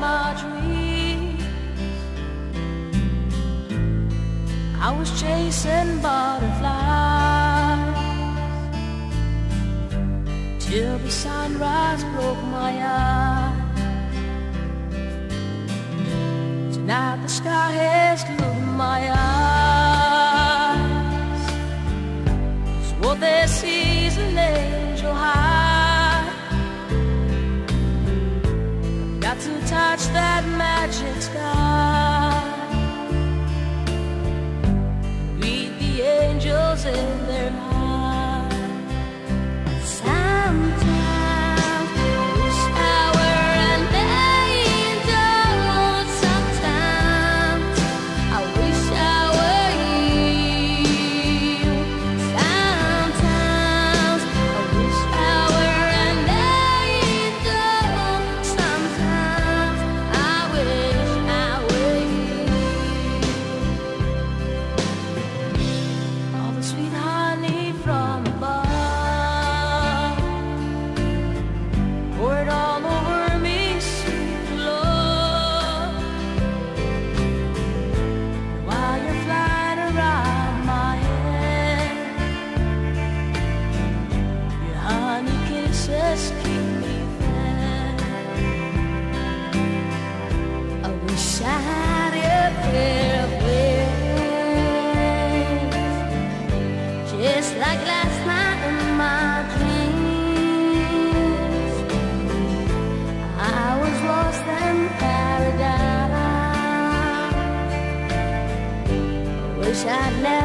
my dreams. I was chasing butterflies till the sunrise broke my eyes. Tonight the sky has glued my eyes. It's what they see wish I'd never